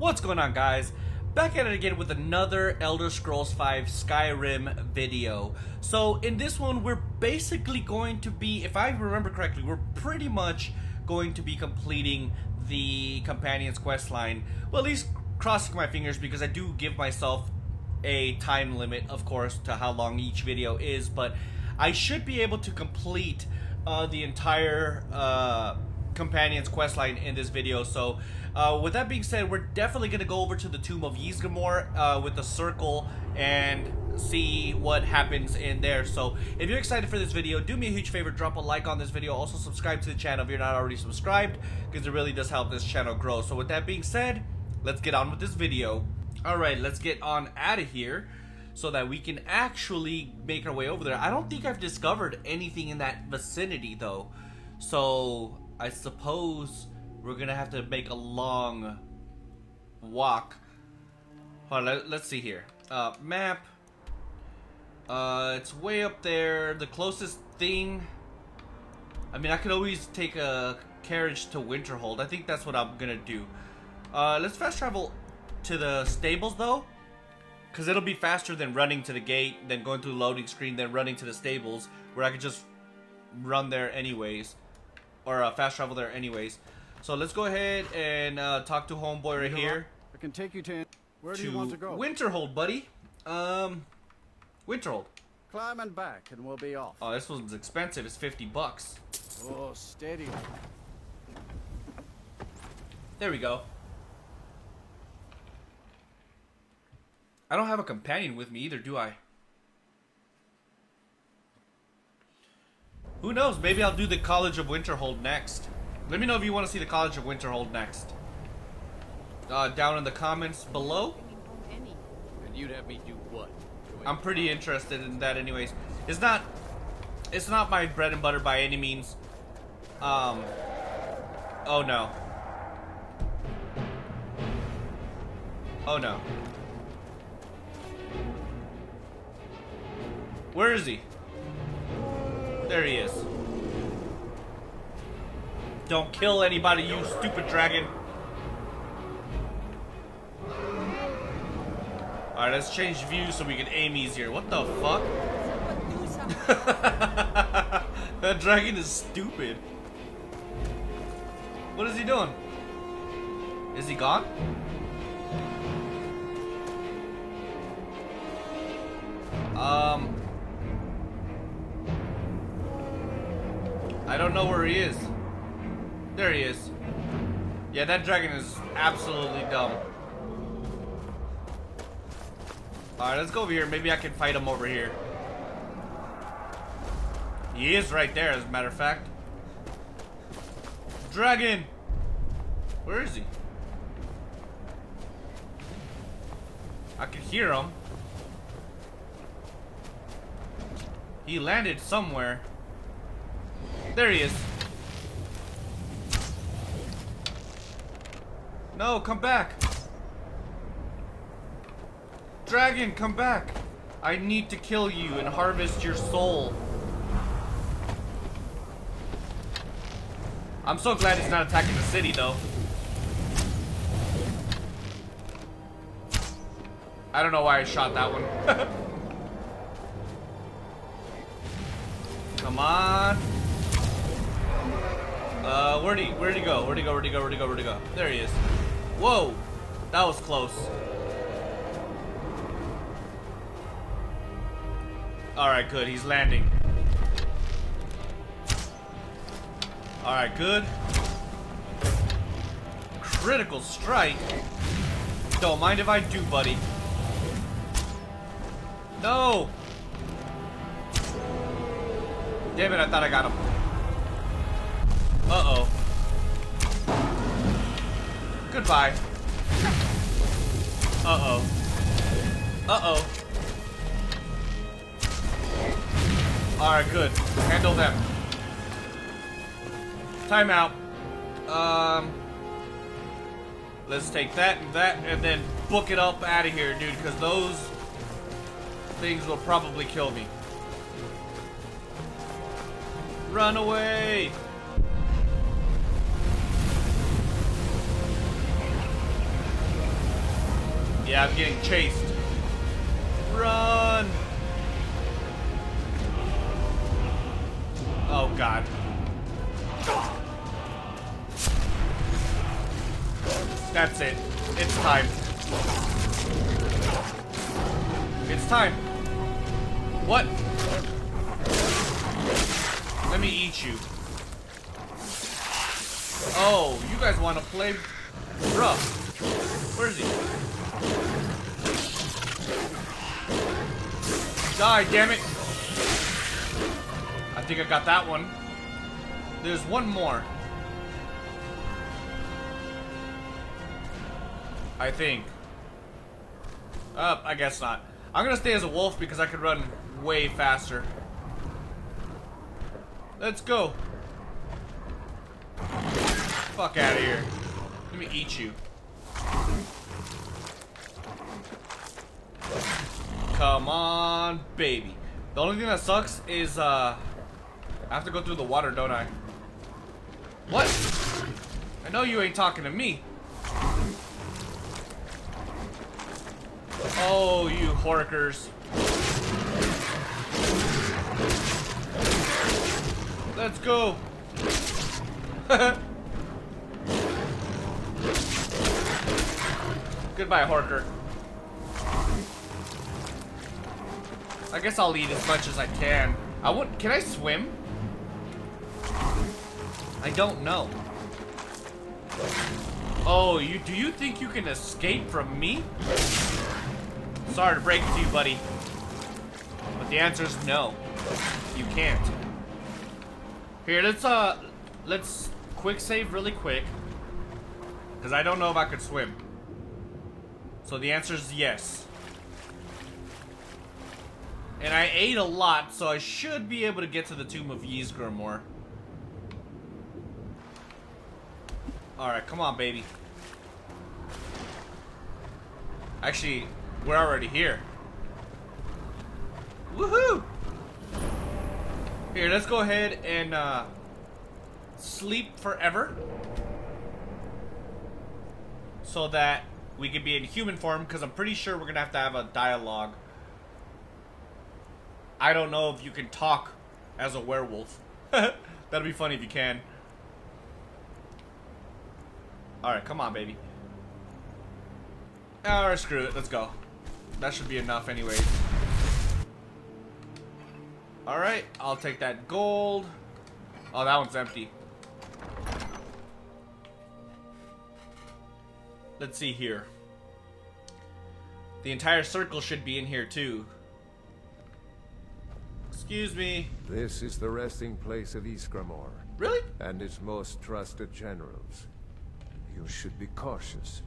What's going on guys? Back at it again with another Elder Scrolls V Skyrim video. So in this one we're basically going to be, if I remember correctly, we're pretty much going to be completing the Companion's quest line. Well at least crossing my fingers because I do give myself a time limit of course to how long each video is but I should be able to complete uh, the entire uh, Companion's questline in this video. So, uh, with that being said, we're definitely going to go over to the Tomb of Ysgramor uh, with the circle and see what happens in there. So, if you're excited for this video, do me a huge favor, drop a like on this video. Also, subscribe to the channel if you're not already subscribed, because it really does help this channel grow. So, with that being said, let's get on with this video. Alright, let's get on out of here so that we can actually make our way over there. I don't think I've discovered anything in that vicinity though. So I suppose we're gonna have to make a long walk. Hold on, let, us see here. Uh, map. Uh, it's way up there. The closest thing. I mean, I could always take a carriage to Winterhold. I think that's what I'm gonna do. Uh, let's fast travel to the stables though. Because it'll be faster than running to the gate, then going through the loading screen, then running to the stables, where I could just run there anyways. Or uh, fast travel there anyways. So let's go ahead and uh, talk to homeboy right here. I can take you to... Where to you want to go? Winterhold, buddy. Um, Winterhold. Climb and back, and we'll be off. Oh, this one's expensive. It's 50 bucks. Oh, steady. There we go. I don't have a companion with me either, do I? Who knows? Maybe I'll do the College of Winterhold next. Let me know if you want to see the College of Winterhold next. Uh, down in the comments below. And you'd have me do what? I'm pretty interested in that anyways. It's not it's not my bread and butter by any means. Um Oh no. Oh no. Where is he? There he is. Don't kill anybody, you stupid dragon. Alright, let's change view so we can aim easier. What the fuck? that dragon is stupid. What is he doing? Is he gone? Don't know where he is. There he is. Yeah, that dragon is absolutely dumb. Alright, let's go over here. Maybe I can fight him over here. He is right there, as a matter of fact. Dragon! Where is he? I can hear him. He landed somewhere. There he is. No, come back. Dragon, come back. I need to kill you and harvest your soul. I'm so glad he's not attacking the city, though. I don't know why I shot that one. Come on. Uh, where'd he, where'd he go? Where'd he go? Where'd he go? Where'd he go? Where'd he go? There he is. Whoa! That was close. Alright, good. He's landing. Alright, good. Critical strike? Don't mind if I do, buddy. No! Damn it, I thought I got him. Uh-oh. Goodbye. Uh-oh. Uh-oh. Alright, good. Handle them. Time out. Um... Let's take that and that and then book it up out of here, dude, because those things will probably kill me. Run away! Yeah, I'm getting chased. Run! Oh god. That's it. It's time. It's time. What? Let me eat you. Oh, you guys want to play rough. Where is he? Die, damn it. I think I got that one. There's one more. I think. Uh, I guess not. I'm gonna stay as a wolf because I could run way faster. Let's go. Fuck out of here. Let me eat you. Come on, baby. The only thing that sucks is, uh, I have to go through the water, don't I? What? I know you ain't talking to me. Oh, you horkers. Let's go. Goodbye, Horker. I guess I'll eat as much as I can. I would. Can I swim? I don't know. Oh, you do you think you can escape from me? Sorry to break it to you, buddy. But the answer is no. You can't. Here, let's uh let's quick save really quick. Cause I don't know if I could swim. So the answer is yes. And I ate a lot, so I should be able to get to the Tomb of Ysgramor. Alright, come on, baby. Actually, we're already here. Woohoo! Here, let's go ahead and uh, sleep forever. So that we can be in human form, because I'm pretty sure we're going to have to have a dialogue. I don't know if you can talk as a werewolf. That'd be funny if you can. Alright, come on, baby. Alright, screw it. Let's go. That should be enough anyways. Alright, I'll take that gold. Oh, that one's empty. Let's see here. The entire circle should be in here too. Excuse me. This is the resting place of Ysgramor. Really? And its most trusted generals. You should be cautious.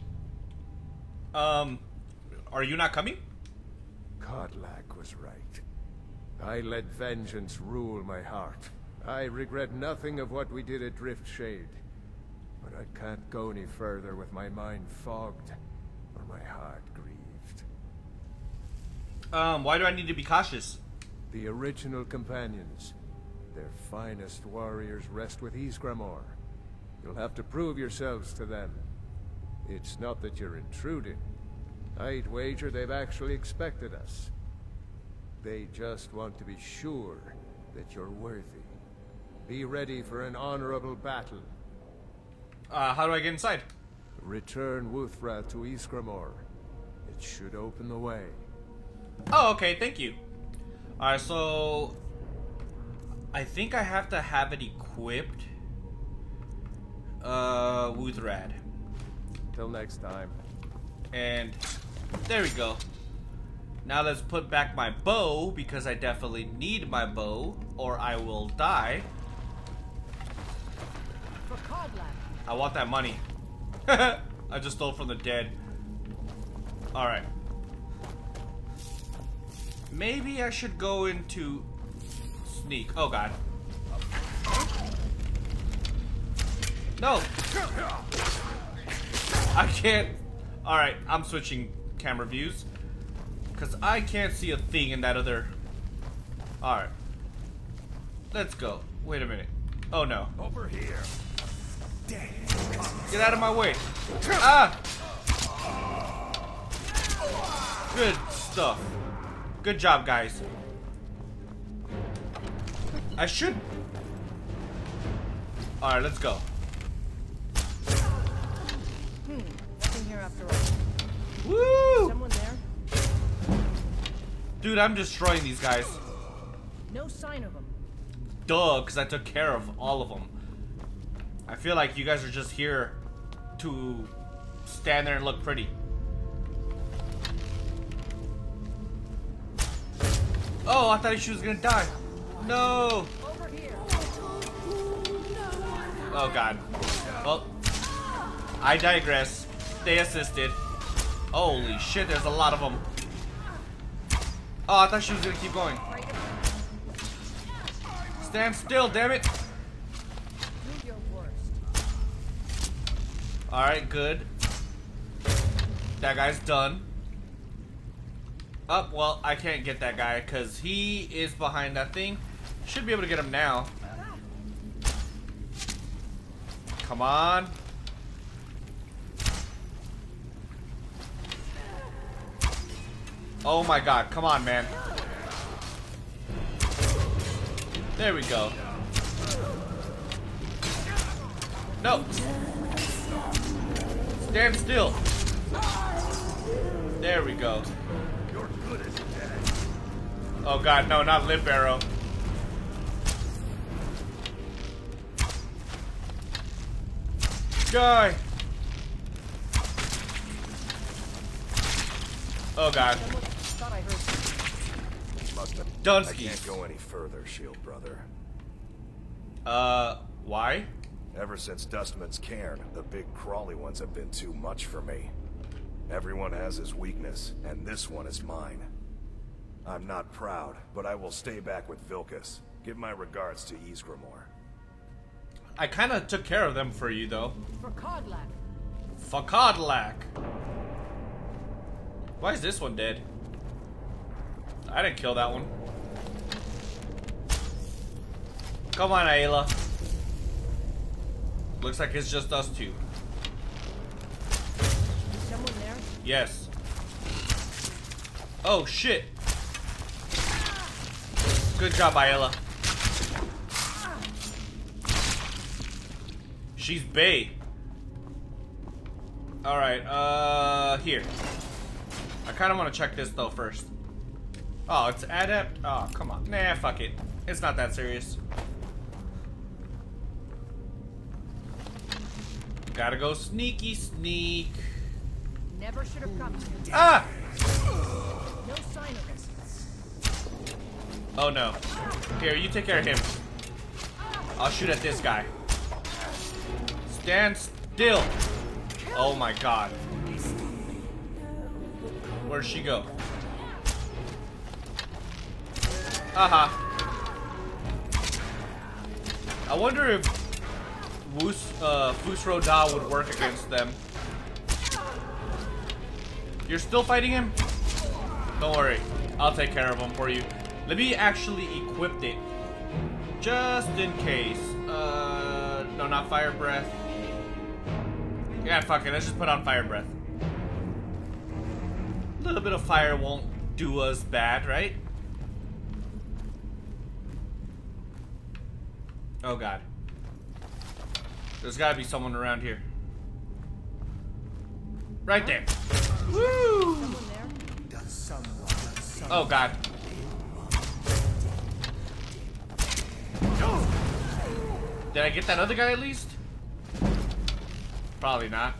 Um, are you not coming? Kodlak was right. I let vengeance rule my heart. I regret nothing of what we did at Driftshade. But I can't go any further with my mind fogged or my heart grieved. Um, why do I need to be cautious? The original companions, their finest warriors rest with Ysgramor. You'll have to prove yourselves to them. It's not that you're intruding. I'd wager they've actually expected us. They just want to be sure that you're worthy. Be ready for an honorable battle. Uh, how do I get inside? Return Wuuthrad to Ysgramor. It should open the way. Oh, okay, thank you. Alright, so... I think I have to have it equipped. Uh, Wuuthrad. Till next time. And there we go. Now let's put back my bow, because I definitely need my bow, or I will die. I want that money. I just stole from the dead. Alright. Maybe I should go into sneak. Oh god. No! I can't. Alright, I'm switching camera views. Because I can't see a thing in that other. Alright. Let's go. Wait a minute. Oh no. Over here. Get out of my way. Ah! Good stuff. Good job, guys. I should. Alright, let's go. Hmm. Nothing here after all. Woo! Someone there? Dude, I'm destroying these guys. No sign of them. Duh, because I took care of all of them. I feel like you guys are just here to stand there and look pretty. Oh, I thought she was gonna die. No. Oh god. Well, I digress. They assisted. Holy shit, there's a lot of them. Oh, I thought she was gonna keep going. Stand still, damn it. Alright, good. That guy's done. Up, oh, well, I can't get that guy because he is behind that thing. Should be able to get him now. Come on. Oh my god, come on, man. There we go. No. Stand still. There we go. Oh god, no, not Lip Arrow. Die! Oh god. Thought I heard. Must have. I Dunsky. can't go any further, Shield brother. Uh, why? Ever since Dustman's cairn, the big crawly ones have been too much for me. Everyone has his weakness, and this one is mine. I'm not proud, but I will stay back with Vilkas. Give my regards to Ysgramor. I kind of took care of them for you, though. For Kodlak. Fakadlak. Why is this one dead? I didn't kill that one. Come on, Aela. Looks like it's just us two. Someone there? Yes. Oh, shit. Good job, Aela. She's Bay. Alright, uh, here. I kind of want to check this, though, first. Oh, it's adept? Oh, come on. Nah, fuck it. It's not that serious. Gotta go sneaky sneak. Never should have come to. Ah! No sign of us. Oh no. Here, you take care of him. I'll shoot at this guy. Stand still. Oh my god. Where'd she go? Aha. I wonder if Woos, uh, Fus Ro Dah would work against them. You're still fighting him? Don't worry. I'll take care of him for you. Let me actually equip it. Just in case. Uh, no, not fire breath. Yeah, fuck it. Let's just put on fire breath. A little bit of fire won't do us bad, right? Oh god. There's gotta be someone around here. Right there. Woo! There? Oh god. Did I get that other guy at least? Probably not.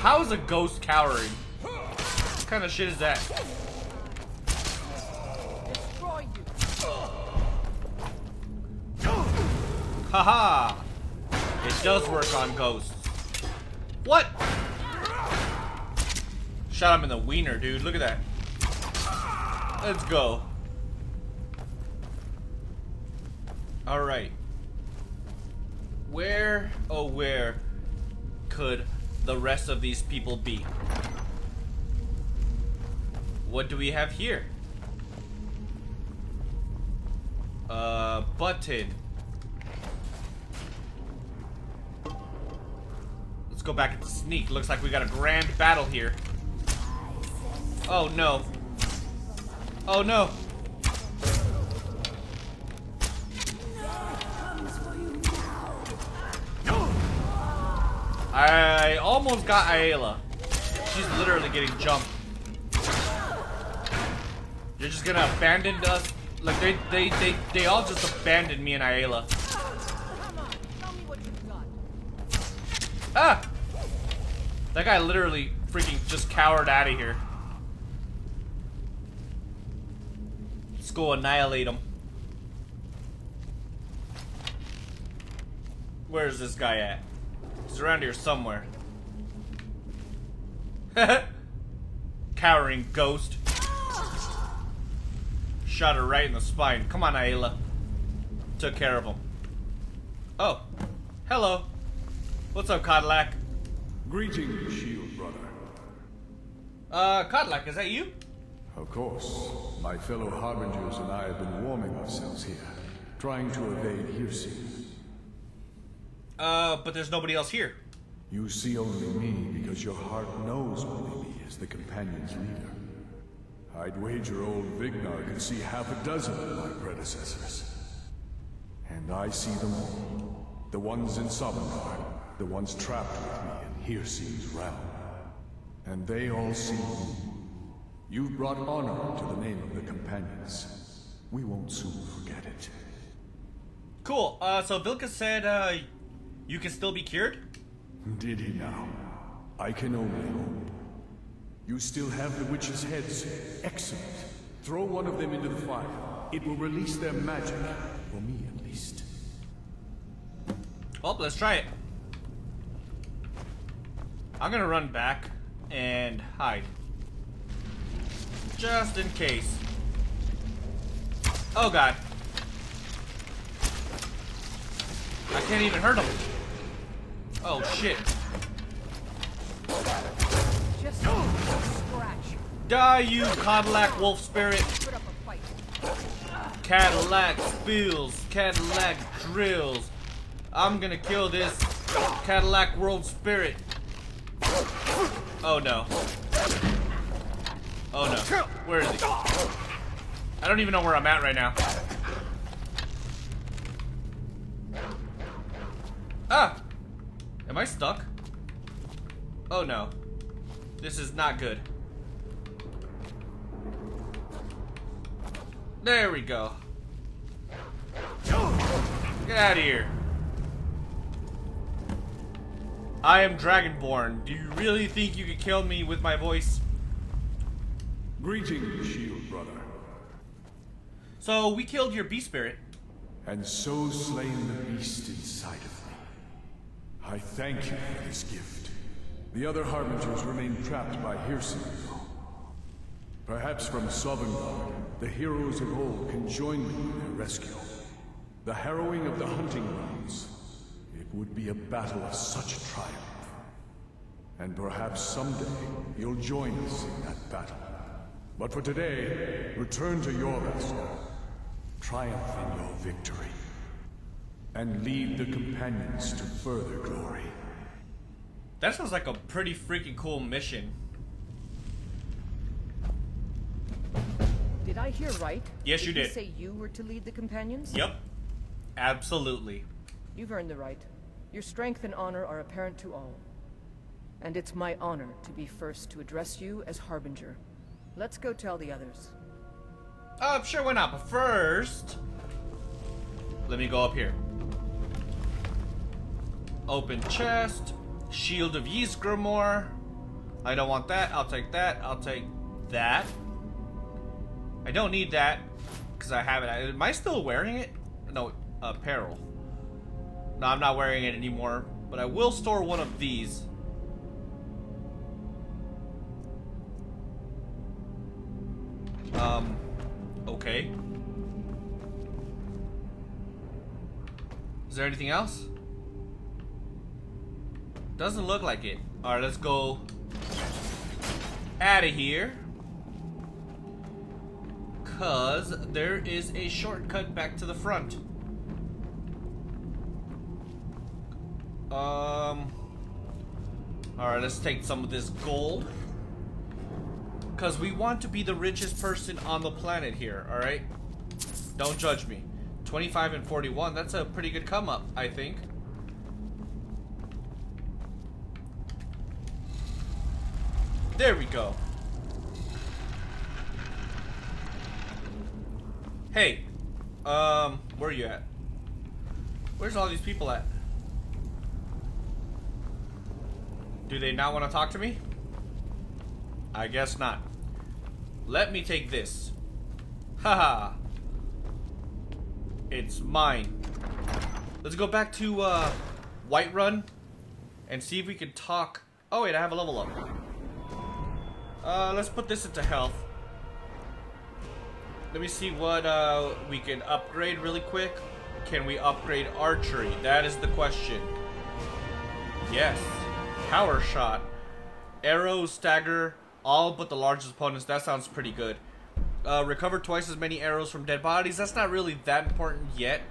How is a ghost cowering? What kind of shit is that? Haha! It does work on ghosts. What? Shot him in the wiener, dude. Look at that. Let's go. Alright. Where, oh where, could the rest of these people be? What do we have here? Uh, button. Let's go back and sneak. Looks like we got a grand battle here. Oh no. Oh no. I almost got Aela. She's literally getting jumped. You're just gonna abandon us? Like they they they they all just abandoned me and Aela. Ah! That guy literally freaking just cowered out of here. Let's go annihilate him. Where's this guy at? He's around here somewhere. Cowering ghost. Shot her right in the spine. Come on, Aela. Took care of him. Oh. Hello. What's up, Cadillac? Greetings, Shield Brother. Uh, Cadillac, is that you? Of course, my fellow Harbingers and I have been warming ourselves here, trying to evade Hircine. Uh, but there's nobody else here. You see only me because your heart knows only me as the Companion's leader. I'd wager old Vignar could see half a dozen of my predecessors. And I see them all. The ones in Sovngarde, the ones trapped with me in Hircine's realm. And they all see you. You've brought honor to the name of the Companions. We won't soon forget it. Cool. Uh, so Vilka said, uh, you can still be cured? Did he now? I can only hope. You still have the witches' heads. Excellent. Throw one of them into the fire. It will release their magic. For me, at least. Well, let's try it. I'm gonna run back and hide. Just in case. Oh god. I can't even hurt him. Oh shit. Just scratch. Die, you Cadillac Wolf Spirit. Put up a fight. Cadillac spills. Cadillac drills. I'm gonna kill this Cadillac World Spirit. Oh no. Oh no. Where is he? I don't even know where I'm at right now. Ah! Am I stuck? Oh no. This is not good. There we go. Get out of here. I am Dragonborn. Do you really think you could kill me with my voice? Greetings, Shield Brother. So, we killed your beast spirit. And so slain the beast inside of. I thank you for this gift. The other Harbingers remain trapped by Hircine. Perhaps from Sovngarde, the heroes of old can join me in their rescue. The harrowing of the hunting grounds. It would be a battle of such triumph. And perhaps someday you'll join us in that battle. But for today, return to your master. Triumph in your victory. And lead the companions to further glory. That sounds like a pretty freaking cool mission. Did I hear right? Yes, you He did. say you were to lead the companions? Yep. Absolutely. You've earned the right. Your strength and honor are apparent to all. And it's my honor to be first to address you as Harbinger. Let's go tell the others. Oh, sure, why not? But first, let me go up here. Open chest, shield of Ysgramor. I don't want that. I'll take that. I'll take that. I don't need that because I have it. Am I still wearing it? No, apparel. No, I'm not wearing it anymore. But I will store one of these. Um, okay. Is there anything else? Doesn't look like it. Alright, let's go out of here. Cause there is a shortcut back to the front. Um Alright, let's take some of this gold. Because we want to be the richest person on the planet here, alright? Don't judge me. 25 and 41, that's a pretty good come up, I think. There we go. Hey, um, where are you at? Where's all these people at? Do they not want to talk to me? I guess not. Let me take this. Haha. it's mine. Let's go back to uh, Whiterun and see if we can talk. Oh wait, I have a level up. Uh, let's put this into health. Let me see what uh, we can upgrade really quick. Can we upgrade archery? That is the question. Yes. Power shot. Arrows stagger all but the largest opponents. That sounds pretty good. Uh, recover twice as many arrows from dead bodies. That's not really that important yet.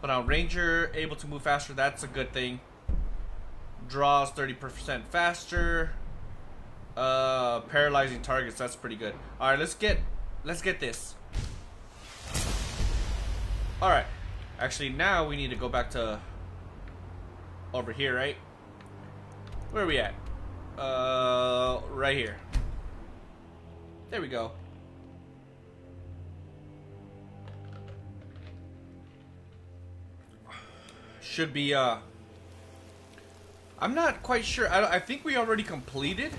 But on Ranger, able to move faster. That's a good thing. Draws 30% faster. Uh, paralyzing targets. That's pretty good. All right, let's get let's get this. All right. Actually, now we need to go back to over here, right? Where are we at? Uh, right here. There we go. Should be, uh... I'm not quite sure. I, I think we already completed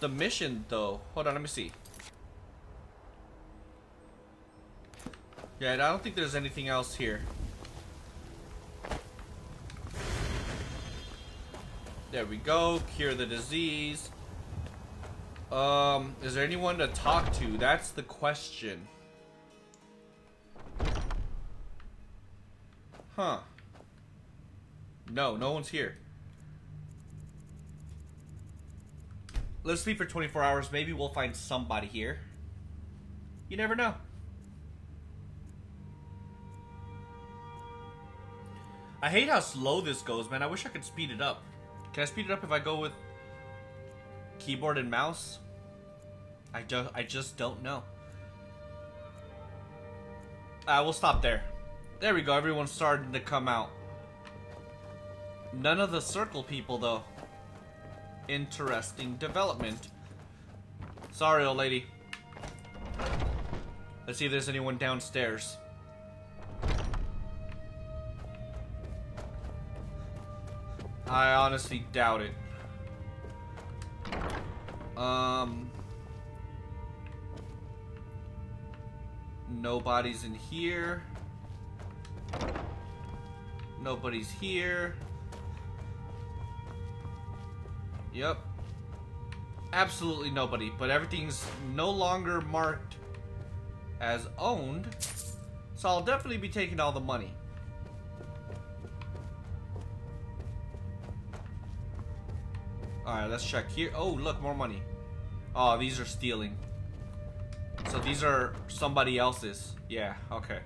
the mission, though. Hold on, let me see. Yeah, I don't think there's anything else here. There we go. Cure the disease. Um, is there anyone to talk to? That's the question. Huh. No, no one's here. Let's sleep for 24 hours. Maybe we'll find somebody here. You never know. I hate how slow this goes, man. I wish I could speed it up. Can I speed it up if I go with keyboard and mouse? I don't. I just don't know. Uh, we'll stop there. There we go. Everyone's starting to come out. None of the circle people, though. Interesting development. Sorry, old lady. Let's see if there's anyone downstairs. I honestly doubt it. Um... Nobody's in here. Nobody's here. Yep. Absolutely nobody, but everything's no longer marked as owned. So I'll definitely be taking all the money. Alright, let's check here. Oh, look, more money. Oh, these are stealing. So these are somebody else's. Yeah, okay.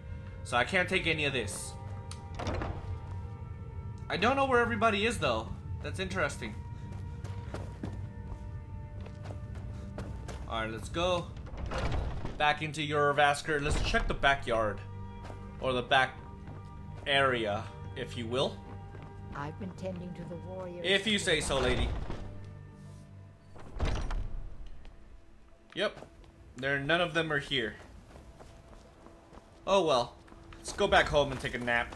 So I can't take any of this. I don't know where everybody is, though. That's interesting. Alright, let's go. Back into Jorrvaskr. Let's check the backyard. Or the back area, if you will. I've been tending to the warriors. If you say so, lady. Yep. There, none of them are here. Oh well. Let's go back home and take a nap.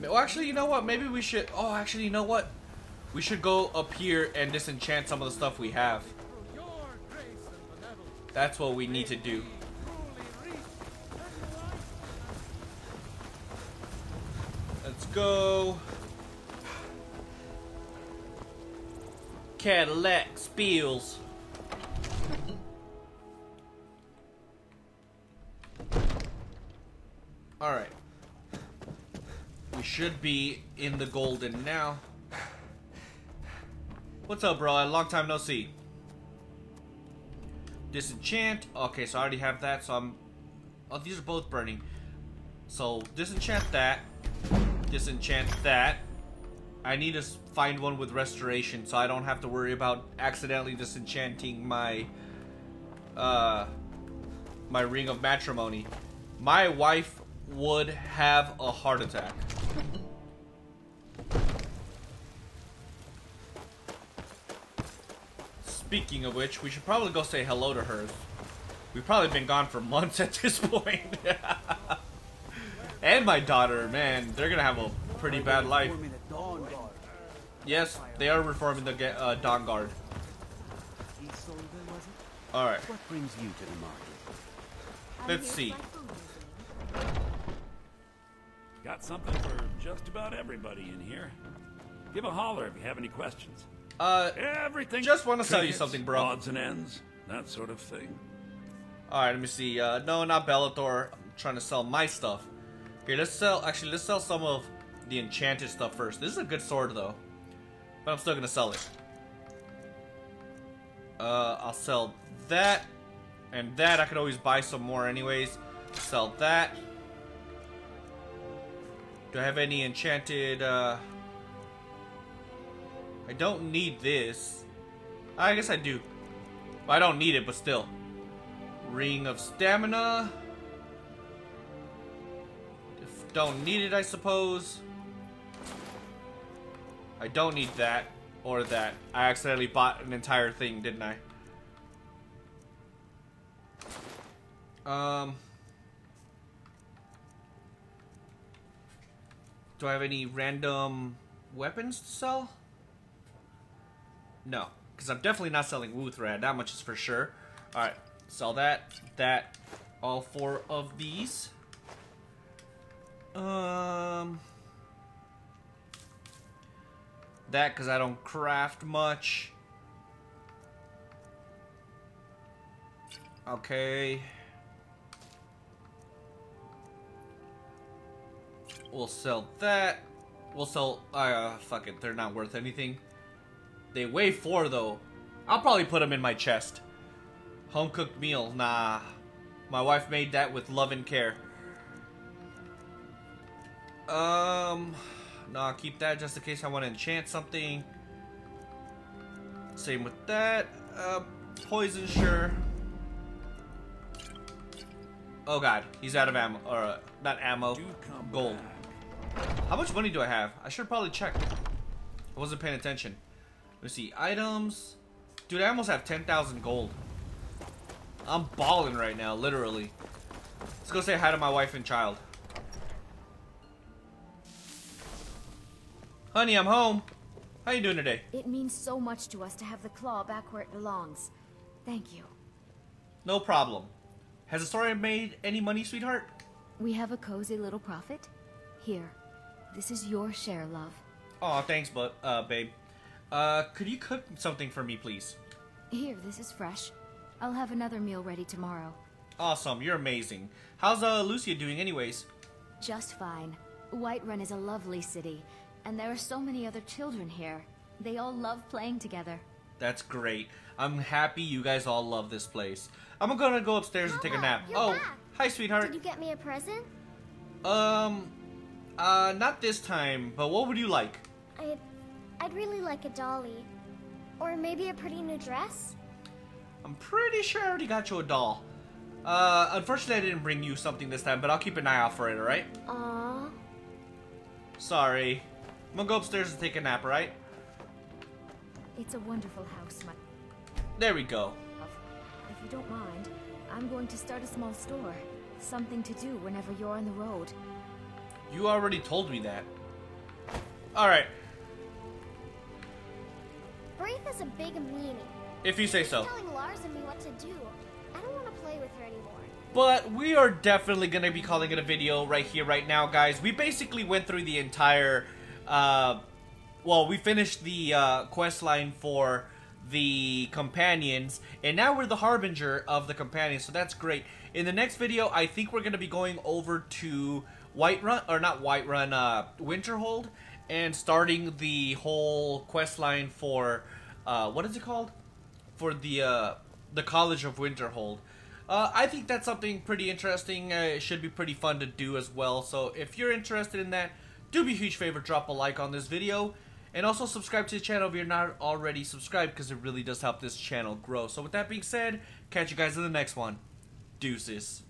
Well, actually, you know what? Maybe we should... Oh, actually, you know what? We should go up here and disenchant some of the stuff we have. That's what we need to do. Let's go. Cadillac Spiels. We should be in the golden now. What's up, bro? Long time no see. Disenchant. Okay, so I already have that, so I'm... Oh, these are both burning. So, disenchant that. Disenchant that. I need to find one with restoration, so I don't have to worry about accidentally disenchanting my... Uh... My ring of matrimony. My wife would have a heart attack. Speaking of which, we should probably go say hello to her. We've probably been gone for months at this point. and my daughter, man, they're gonna have a pretty bad life. Yes, they are reforming the uh, Dawn Guard. Alright. What brings you to the market? Let's see. Got something for just about everybody in here. Give a holler if you have any questions. Uh, Everything. just wanna tell you something, bro. Odds and ends, that sort of thing. Alright, let me see. Uh, no, not Belethor. I'm trying to sell my stuff. Here, let's sell. Actually, let's sell some of the enchanted stuff first. This is a good sword, though. But I'm still gonna sell it. Uh, I'll sell that. And that, I could always buy some more anyways. Sell that. Do I have any enchanted, uh... I don't need this. I guess I do. I don't need it, but still. Ring of Stamina. If don't need it, I suppose. I don't need that or that. I accidentally bought an entire thing, didn't I? Um. Do I have any random weapons to sell? No, because I'm definitely not selling Wuuthrad. That much is for sure. All right, sell that, that, all four of these. Um, that because I don't craft much. Okay. We'll sell that. We'll sell. Uh, fuck it. They're not worth anything. They weigh four though. I'll probably put them in my chest. Home cooked meal. Nah. My wife made that with love and care. Um. Nah, keep that just in case I want to enchant something. Same with that. Uh, poison, sure. Oh god, he's out of ammo. Or, uh, not ammo. Gold. How much money do I have? I should probably check. I wasn't paying attention. Let's see. Items. Dude, I almost have 10,000 gold. I'm balling right now, literally. Let's go say hi to my wife and child. Honey, I'm home. How you doing today? It means so much to us to have the claw back where it belongs. Thank you. No problem. Has the story made any money, sweetheart? We have a cozy little profit. Here, this is your share, love. Aw, thanks, but uh, babe. Uh, could you cook something for me, please? Here, this is fresh. I'll have another meal ready tomorrow. Awesome, you're amazing. How's uh Lucia doing, anyways? Just fine. Whiterun is a lovely city, and there are so many other children here. They all love playing together. That's great. I'm happy you guys all love this place. I'm gonna go upstairs and take a nap. oh, back. hi, sweetheart. Did you get me a present? Um, uh, not this time. But what would you like? I'd, I'd really like a dolly. Or maybe a pretty new dress? I'm pretty sure I already got you a doll. Uh, unfortunately, I didn't bring you something this time, but I'll keep an eye out for it. All right? Aww. Sorry. I'm gonna go upstairs and take a nap. all Right? It's a wonderful house, my There we go. If you don't mind, I'm going to start a small store. Something to do whenever you're on the road. You already told me that. All Braith is a big meanie. If you say so. Telling Lars and me what to do. I don't want to play with her anymore. But we are definitely going to be calling it a video right here, right now, guys. We basically went through the entire, uh, well, we finished the uh, quest line for the companions, and now we're the harbinger of the companions, so that's great. In the next video, I think we're going to be going over to Whiterun, or not Whiterun, uh, Winterhold, and starting the whole quest line for, uh, what is it called? For the, uh, the College of Winterhold. Uh, I think that's something pretty interesting. Uh, it should be pretty fun to do as well. So if you're interested in that, do me a huge favor, drop a like on this video. And also subscribe to the channel if you're not already subscribed because it really does help this channel grow. So with that being said, catch you guys in the next one. Deuces.